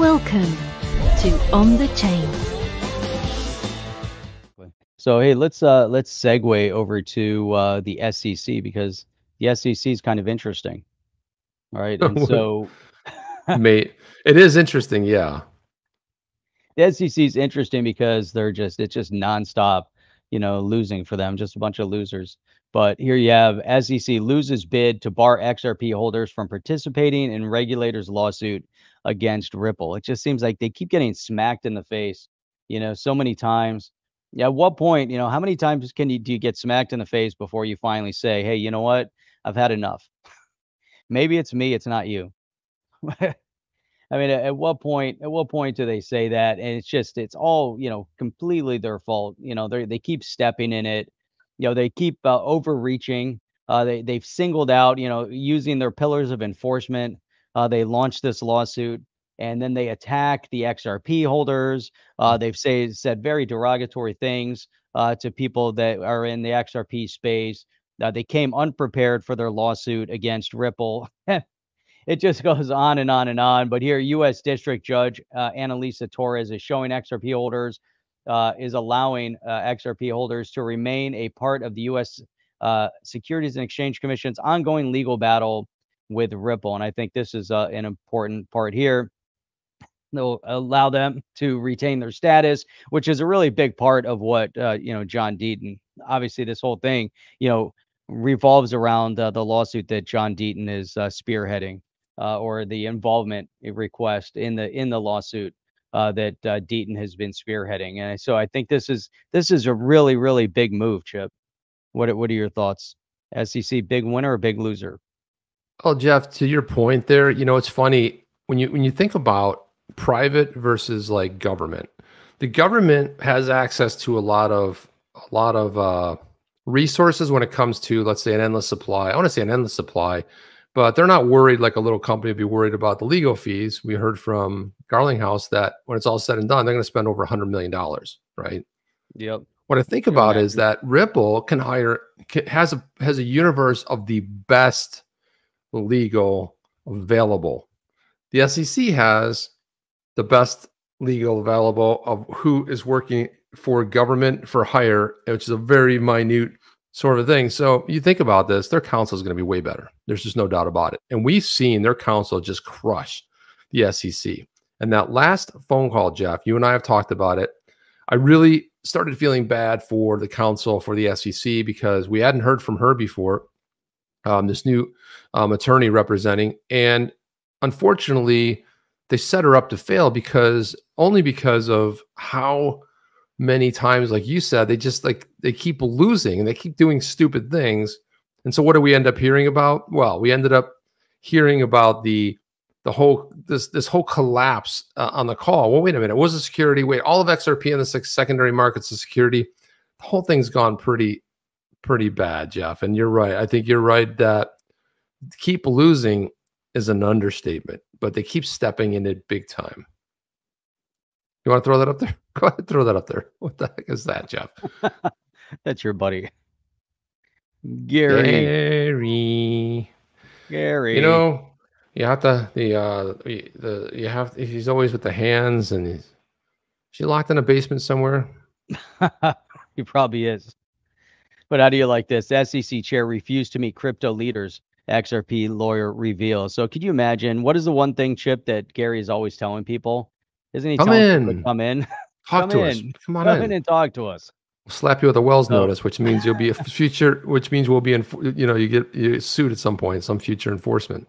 Welcome to On the Chain. So hey, let's uh let's segue over to uh the SEC because the SEC is kind of interesting. All right. And so mate, it is interesting, yeah. The SEC is interesting because they're just it's just nonstop, you know, losing for them, just a bunch of losers. But here you have SEC loses bid to bar XRP holders from participating in regulators' lawsuit against Ripple. It just seems like they keep getting smacked in the face, you know, so many times. Yeah, at what point, you know, how many times can you do you get smacked in the face before you finally say, "Hey, you know what? I've had enough." Maybe it's me, it's not you. I mean, at, at what point? At what point do they say that? And it's just, it's all, you know, completely their fault. You know, they they keep stepping in it you know, they keep uh, overreaching. Uh, they they've singled out, you know, using their pillars of enforcement. Uh, they launched this lawsuit, and then they attack the XRP holders. Uh, they've say said very derogatory things uh, to people that are in the XRP space. Uh, they came unprepared for their lawsuit against Ripple. it just goes on and on and on. But here, U.S. District Judge uh, Analisa Torres is showing XRP holders uh, is allowing uh, XRP holders to remain a part of the U.S. Uh, Securities and Exchange Commission's ongoing legal battle with Ripple. And I think this is uh, an important part here. They'll allow them to retain their status, which is a really big part of what uh, you know John Deaton. Obviously, this whole thing, you know, revolves around uh, the lawsuit that John Deaton is spearheading, or the involvement request in the in the lawsuit uh, that uh, Deaton has been spearheading. And so I think this is this is a really really big move, Chip. What what are your thoughts? SEC big winner or big loser? Well, Jeff, to your point there, you know it's funny when you when you think about private versus like government. The government has access to a lot of a lot of uh, resources when it comes to let's say an endless supply. I want to say an endless supply but they're not worried like a little company would be worried about the legal fees. We heard from Garlinghouse that when it's all said and done, they're going to spend over $100 million, right? Yep. What I think about is that Ripple can hire has a has a universe of the best legal available. The SEC has the best legal available of who is working for government for hire, which is a very minute sort of thing. So you think about this, their counsel is going to be way better. There's just no doubt about it. And we've seen their counsel just crush the SEC. And that last phone call, Jeff, you and I have talked about it. I really started feeling bad for the counsel for the SEC because we hadn't heard from her before, um, this new um, attorney representing. And unfortunately, they set her up to fail because only because of how many times, like you said, they just like they keep losing and they keep doing stupid things. And so what do we end up hearing about? Well, we ended up hearing about the the whole this this whole collapse uh, on the call. Well, wait a minute, was the security? Wait, all of XRP and the secondary markets of security. The whole thing's gone pretty pretty bad, Jeff. And you're right. I think you're right that keep losing is an understatement, but they keep stepping in it big time. You want to throw that up there? Go ahead, throw that up there. What the heck is that, Jeff? That's your buddy, Gary. Gary. Gary. You know, you have to the uh the you have he's always with the hands and he's she locked in a basement somewhere. he probably is. But how do you like this? SEC chair refused to meet crypto leaders. XRP lawyer reveals. So could you imagine what is the one thing, Chip, that Gary is always telling people? Isn't he come in. come in? Talk come to in. us. Come on in. come in. in and talk to us. We'll slap you with a Wells No. notice, which means you'll be a future, which means we'll be in, you know, you get you sued at some point, some future enforcement.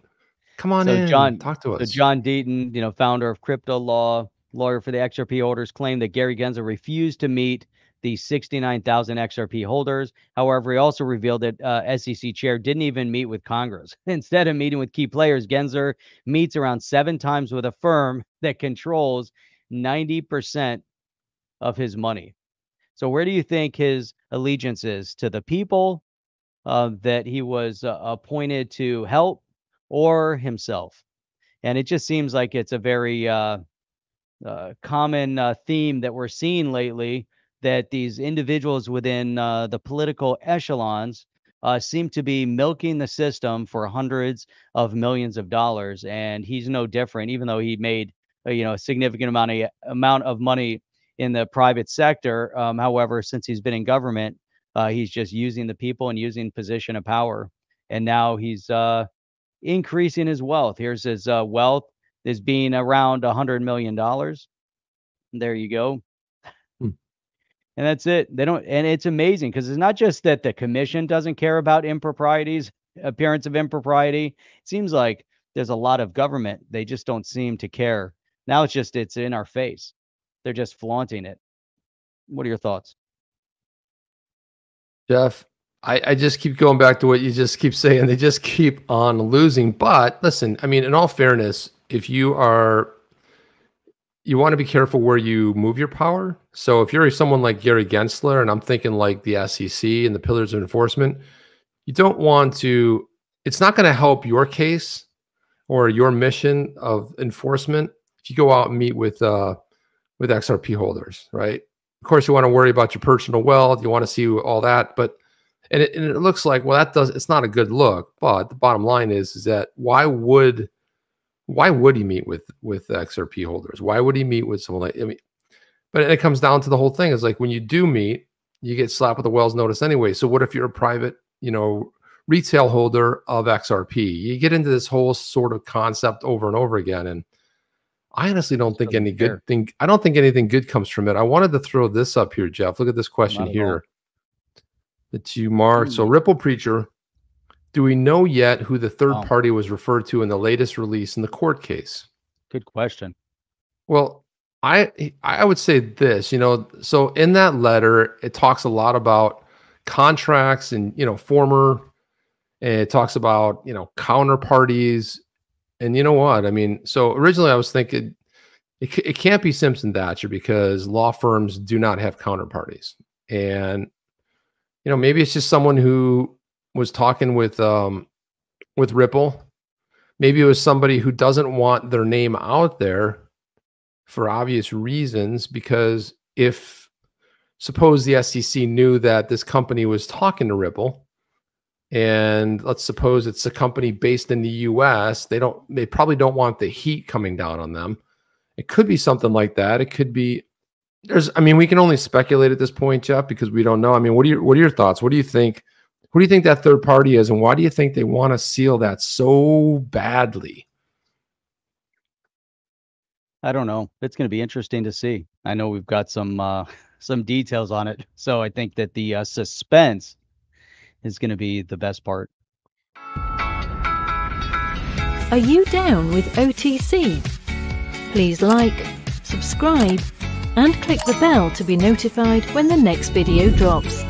Come on So in, John- talk to us. So John Deaton, you know, founder of Crypto Law, lawyer for the XRP holders, claimed that Gary Gensler refused to meet the 69,000 XRP holders. However, he also revealed that uh, SEC chair didn't even meet with Congress. Instead of meeting with key players, Gensler meets around seven times with a firm that controls 90% of his money. So, where do you think his allegiance is to the people uh, that he was uh, appointed to help or himself? And it just seems like it's a very uh, uh, common uh, theme that we're seeing lately that these individuals within uh, the political echelons uh, seem to be milking the system for hundreds of millions of dollars. And he's no different, even though he made uh, you know a significant amount of amount of money in the private sector. Um, however, since he's been in government, uh, he's just using the people and using position of power, and now he's uh, increasing his wealth. Here's his uh, wealth is being around a hundred million dollars. There you go. And that's it. They don't, and it's amazing because it's not just that the commission doesn't care about improprieties, appearance of impropriety. It seems like there's a lot of government. They just don't seem to care. Now it's just, it's in our face. They're just flaunting it. What are your thoughts? Jeff, I, I just keep going back to what you just keep saying. They just keep on losing. But listen, I mean, in all fairness, if you are you want to be careful where you move your power. So if you're someone like Gary Gensler, and I'm thinking like the SEC and the pillars of enforcement, you don't want to, it's not going to help your case or your mission of enforcement if you go out and meet with uh with XRP holders, right? Of course, you want to worry about your personal wealth, you want to see all that, but and it, and it looks like well that does it's not a good look, but the bottom line is is that why would why would he meet with with XRP holders? Why would he meet with someone like I mean, but it comes down to the whole thing is like when you do meet, you get slapped with a Wells notice anyway. So what if you're a private, you know, retail holder of XRP? You get into this whole sort of concept over and over again, and I honestly don't think any good thing. I don't think anything good comes from it. I wanted to throw this up here, Jeff. Look at this question here that you marked. So hmm. Ripple Preacher do we know yet who the third oh. party was referred to in the latest release in the court case? Good question. Well, I I would say this, you know, so in that letter, it talks a lot about contracts and you know former and it talks about you know counterparties and you know what i mean so originally i was thinking it, it can't be simpson thacher because law firms do not have counterparties and you know maybe it's just someone who was talking with um with Ripple. Maybe it was somebody who doesn't want their name out there for obvious reasons because if suppose the SEC knew that this company was talking to Ripple and let's suppose it's a company based in the US, they don't they probably don't want the heat coming down on them. It could be something like that. It could be there's I mean we can only speculate at this point, Jeff, because we don't know. I mean, what are your what are your thoughts? What do you think who do you think that third party is, and why do you think they want to seal that so badly? I don't know. It's going to be interesting to see. I know we've got some uh, some details on it, so I think that the uh, suspense is going to be the best part. Are you down with OTC? Please like, subscribe, and click the bell to be notified when the next video drops.